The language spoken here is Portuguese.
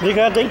Obrigado, hein?